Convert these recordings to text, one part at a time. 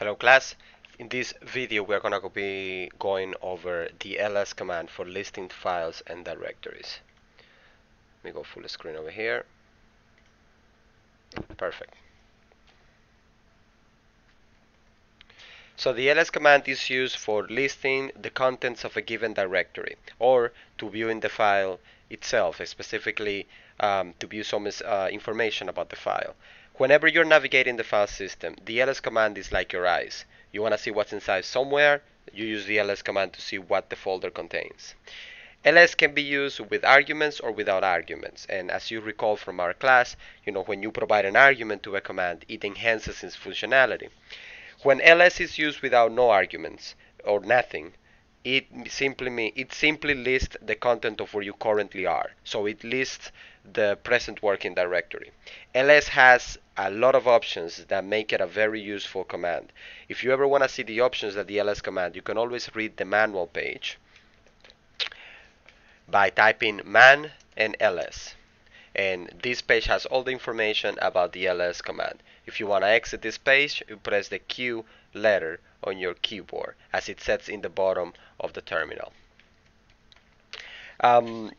Hello class. In this video we are going to be going over the ls command for listing files and directories. Let me go full screen over here. Perfect. So the ls command is used for listing the contents of a given directory or to viewing the file itself, specifically um, to view some uh, information about the file. Whenever you're navigating the file system, the ls command is like your eyes. You want to see what's inside somewhere, you use the ls command to see what the folder contains. ls can be used with arguments or without arguments and as you recall from our class you know when you provide an argument to a command it enhances its functionality when ls is used without no arguments or nothing it simply it simply lists the content of where you currently are. So it lists the present working directory. Ls has a lot of options that make it a very useful command. If you ever want to see the options that the ls command you can always read the manual page by typing man and ls and this page has all the information about the ls command. If you want to exit this page you press the q letter on your keyboard as it sets in the bottom of the terminal. Um,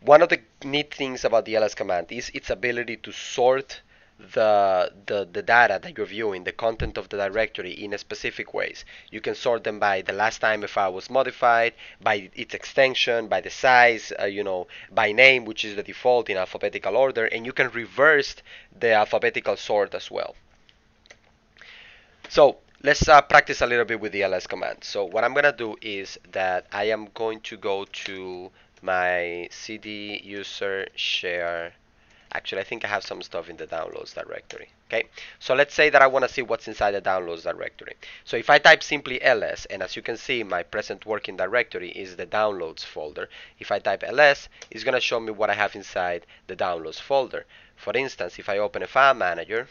one of the neat things about the ls command is its ability to sort the, the, the data that you're viewing, the content of the directory in specific ways. You can sort them by the last time a file was modified, by its extension, by the size, uh, you know, by name, which is the default in alphabetical order, and you can reverse the alphabetical sort as well. So let's uh, practice a little bit with the ls command. So what I'm gonna do is that I am going to go to my cd user share. Actually I think I have some stuff in the downloads directory okay? So let's say that I want to see what's inside the downloads directory. So if I type simply ls and as you can see my present working directory is the downloads folder. If I type ls it's gonna show me what I have inside the downloads folder. For instance if I open a file manager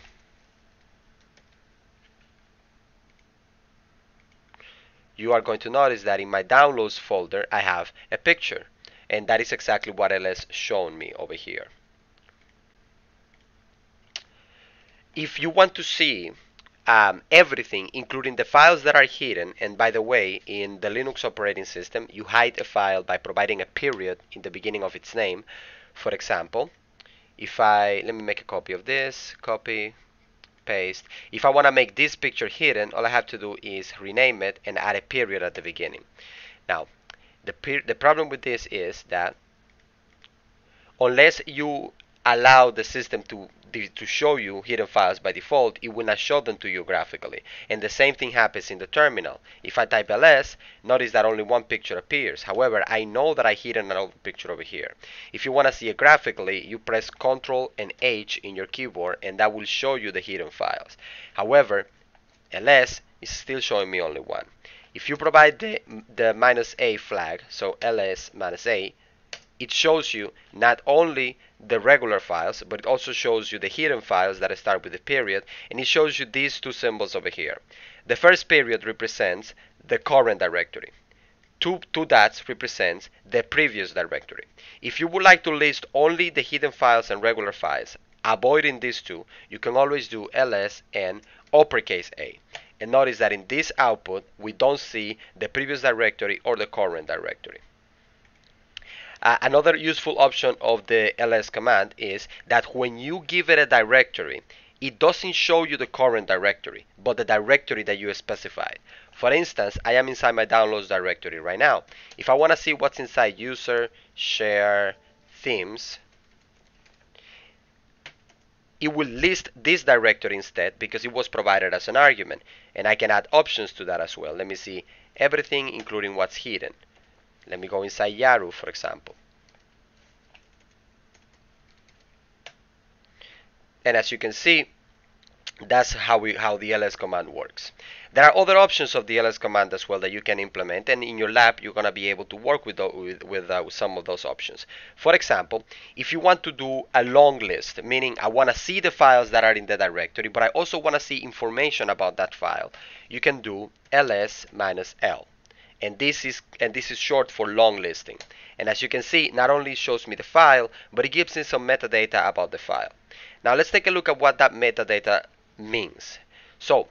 you are going to notice that in my downloads folder I have a picture. And that is exactly what ls shown me over here. If you want to see um, everything including the files that are hidden and by the way in the Linux operating system you hide a file by providing a period in the beginning of its name. For example if I let me make a copy of this copy paste. If I want to make this picture hidden, all I have to do is rename it and add a period at the beginning. Now, the, the problem with this is that unless you allow the system to to show you hidden files by default, it will not show them to you graphically. And the same thing happens in the terminal. If I type ls, notice that only one picture appears. However, I know that I hidden another picture over here. If you want to see it graphically, you press Ctrl and H in your keyboard and that will show you the hidden files. However, ls is still showing me only one. If you provide the, the minus a flag, so ls minus a, it shows you not only the regular files, but it also shows you the hidden files that start with the period, and it shows you these two symbols over here. The first period represents the current directory. Two, two dots represents the previous directory. If you would like to list only the hidden files and regular files, avoiding these two, you can always do ls and uppercase A. And notice that in this output, we don't see the previous directory or the current directory. Uh, another useful option of the ls command is that when you give it a directory, it doesn't show you the current directory, but the directory that you specified. For instance, I am inside my downloads directory right now. If I want to see what's inside user, share, themes, it will list this directory instead because it was provided as an argument. And I can add options to that as well. Let me see everything including what's hidden. Let me go inside Yaru, for example. And as you can see, that's how we how the ls command works. There are other options of the ls command as well that you can implement, and in your lab you're gonna be able to work with with with, uh, with some of those options. For example, if you want to do a long list, meaning I want to see the files that are in the directory, but I also want to see information about that file, you can do ls minus l and this is and this is short for long listing and as you can see not only shows me the file but it gives me some metadata about the file now let's take a look at what that metadata means so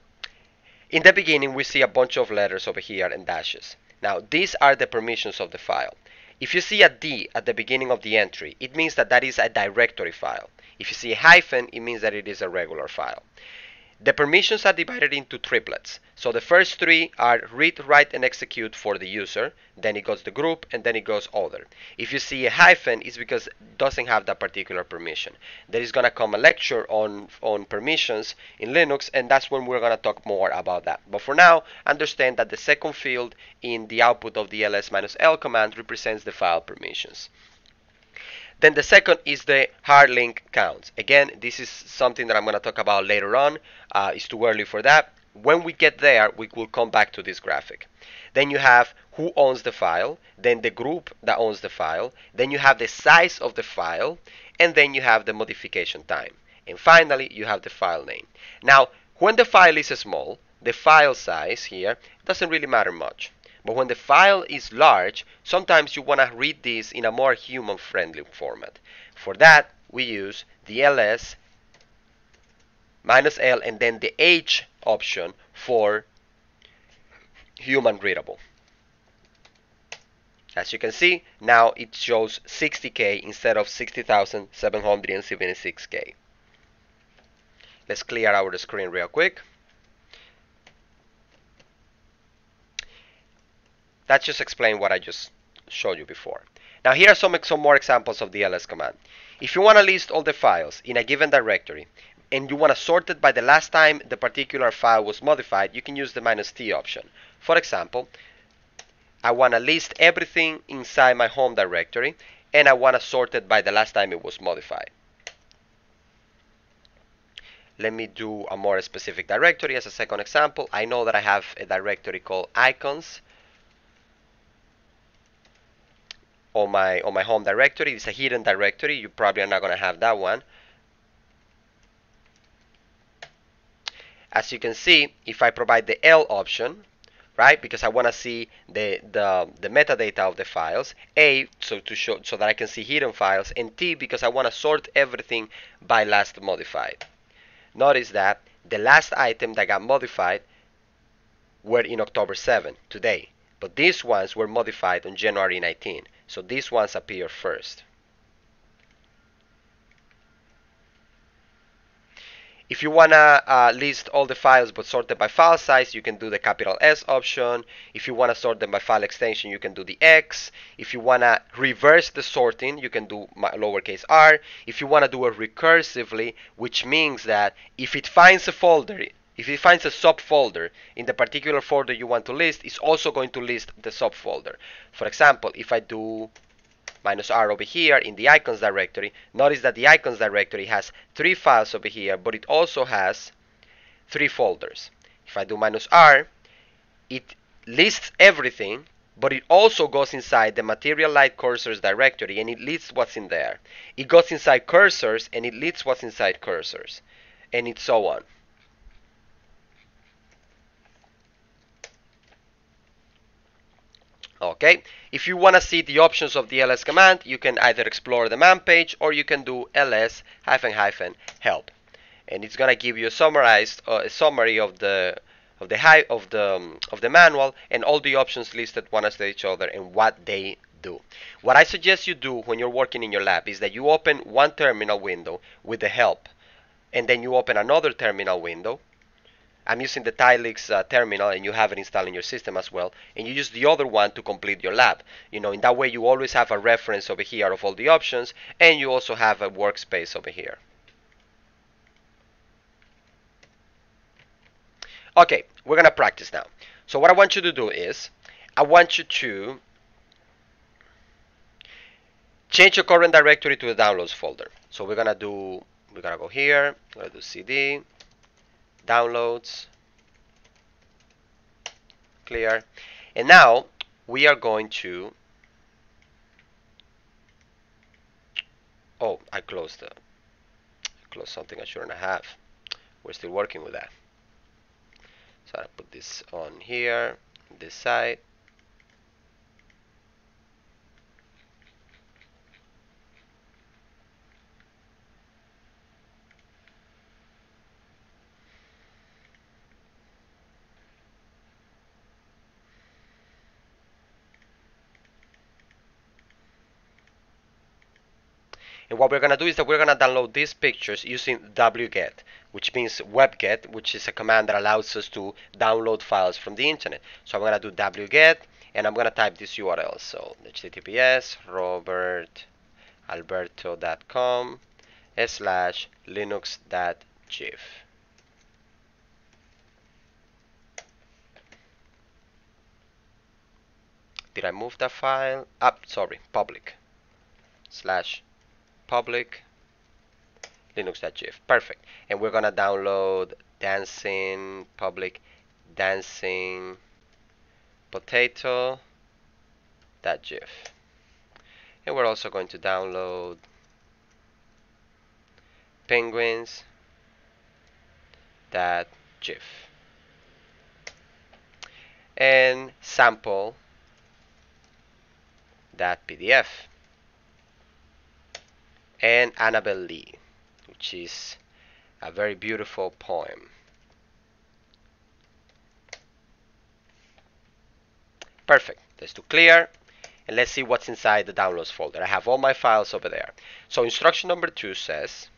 in the beginning we see a bunch of letters over here and dashes. Now these are the permissions of the file. If you see a D at the beginning of the entry, it means that that is a directory file. If you see a hyphen, it means that it is a regular file. The permissions are divided into triplets. So the first three are read, write, and execute for the user. Then it goes the group, and then it goes other. If you see a hyphen, it's because it doesn't have that particular permission. There is gonna come a lecture on on permissions in Linux, and that's when we're gonna talk more about that. But for now, understand that the second field in the output of the ls-l command represents the file permissions. Then the second is the hard link counts. Again, this is something that I'm going to talk about later on. Uh, it's too early for that. When we get there, we will come back to this graphic. Then you have who owns the file, then the group that owns the file, then you have the size of the file, and then you have the modification time. And finally, you have the file name. Now, when the file is small, the file size here doesn't really matter much. But when the file is large, sometimes you want to read this in a more human-friendly format. For that, we use the ls minus l and then the h option for human readable. As you can see, now it shows 60k instead of 60,776k. Let's clear our screen real quick. That just explain what I just showed you before. Now here are some, some more examples of the ls command. If you want to list all the files in a given directory and you want to sort it by the last time the particular file was modified, you can use the minus t option. For example, I want to list everything inside my home directory and I want to sort it by the last time it was modified. Let me do a more specific directory as a second example. I know that I have a directory called icons on my on my home directory. It's a hidden directory. You probably are not going to have that one. As you can see, if I provide the L option, right, because I want to see the, the the metadata of the files. A, so to show so that I can see hidden files, and T because I want to sort everything by last modified. Notice that the last item that got modified were in October 7, today. But these ones were modified on January 19. So these ones appear first. If you want to uh, list all the files but sort them by file size, you can do the capital S option. If you want to sort them by file extension, you can do the X. If you want to reverse the sorting, you can do my lowercase r. If you want to do it recursively, which means that if it finds a folder, if it finds a subfolder in the particular folder you want to list, it's also going to list the subfolder. For example, if I do minus R over here in the icons directory, notice that the icons directory has three files over here, but it also has three folders. If I do minus R, it lists everything, but it also goes inside the material light cursors directory and it lists what's in there. It goes inside cursors and it lists what's inside cursors, and it's so on. Okay, if you want to see the options of the ls command, you can either explore the man page or you can do ls hyphen hyphen help, and it's gonna give you a summarized uh, a summary of the of the high of the um, of the manual and all the options listed one after each other and what they do. What I suggest you do when you're working in your lab is that you open one terminal window with the help, and then you open another terminal window I'm using the Tilix uh, terminal and you have it installed in your system as well and you use the other one to complete your lab. You know in that way you always have a reference over here of all the options and you also have a workspace over here. Okay we're gonna practice now. So what I want you to do is I want you to change your current directory to the downloads folder. So we're gonna do we're gonna go here we're gonna do cd downloads. Clear. And now we are going to oh I closed the closed something I shouldn't have. We're still working with that. So I put this on here this side And what we're going to do is that we're going to download these pictures using wget, which means webget, which is a command that allows us to download files from the internet. So I'm going to do wget, and I'm going to type this URL. So https robertalberto.com slash linux.gif. Did I move that file? Up, ah, sorry, public slash public linux.gif. Perfect. And we're gonna download dancing public dancing potato gif. And we're also going to download penguins that gif and sample that pdf and Annabel Lee which is a very beautiful poem perfect let's do clear and let's see what's inside the downloads folder I have all my files over there so instruction number two says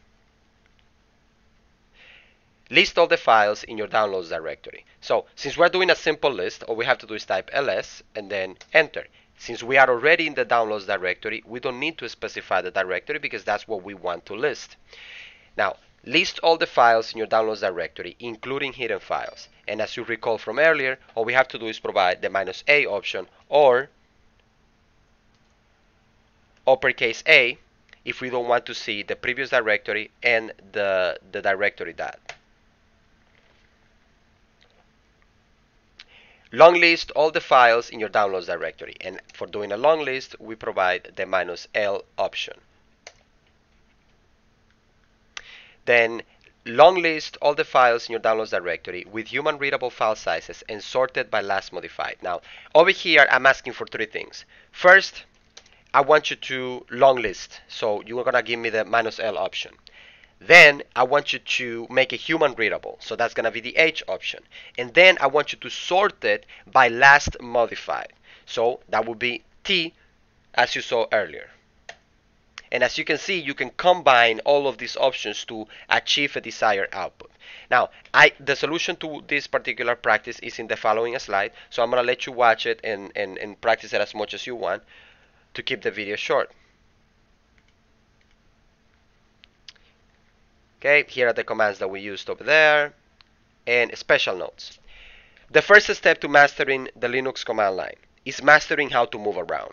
list all the files in your downloads directory. So since we're doing a simple list, all we have to do is type ls and then enter. Since we are already in the downloads directory, we don't need to specify the directory because that's what we want to list. Now, list all the files in your downloads directory, including hidden files. And as you recall from earlier, all we have to do is provide the minus A option or uppercase A if we don't want to see the previous directory and the, the directory that. Long list all the files in your downloads directory. And for doing a long list we provide the minus L option. Then long list all the files in your downloads directory with human readable file sizes and sorted by last modified. Now over here I'm asking for three things. First I want you to long list. So you're gonna give me the minus L option then I want you to make it human readable. So that's going to be the H option. And then I want you to sort it by last modified. So that would be T as you saw earlier. And as you can see, you can combine all of these options to achieve a desired output. Now, I, the solution to this particular practice is in the following slide. So I'm going to let you watch it and, and, and practice it as much as you want to keep the video short. Okay, here are the commands that we used over there and special notes. The first step to mastering the Linux command line is mastering how to move around.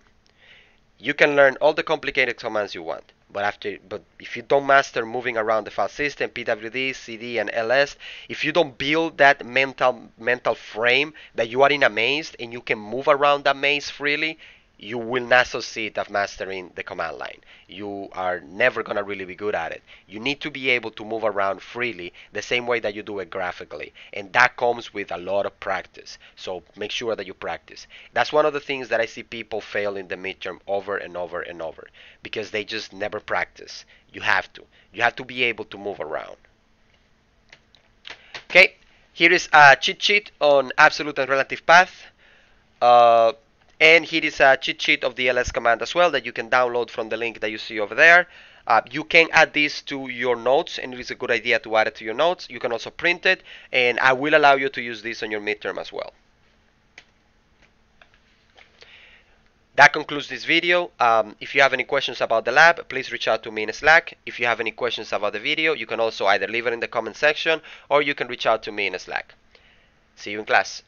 You can learn all the complicated commands you want, but after but if you don't master moving around the file system, pwd, cd and ls, if you don't build that mental mental frame that you are in a maze and you can move around that maze freely, you will not succeed at mastering the command line. You are never going to really be good at it. You need to be able to move around freely the same way that you do it graphically. And that comes with a lot of practice. So make sure that you practice. That's one of the things that I see people fail in the midterm over and over and over because they just never practice. You have to. You have to be able to move around. Okay, here is a cheat sheet on absolute and relative path. Uh, and here is a cheat sheet of the ls command as well that you can download from the link that you see over there. Uh, you can add this to your notes and it is a good idea to add it to your notes. You can also print it and I will allow you to use this on your midterm as well. That concludes this video. Um, if you have any questions about the lab, please reach out to me in Slack. If you have any questions about the video, you can also either leave it in the comment section or you can reach out to me in Slack. See you in class.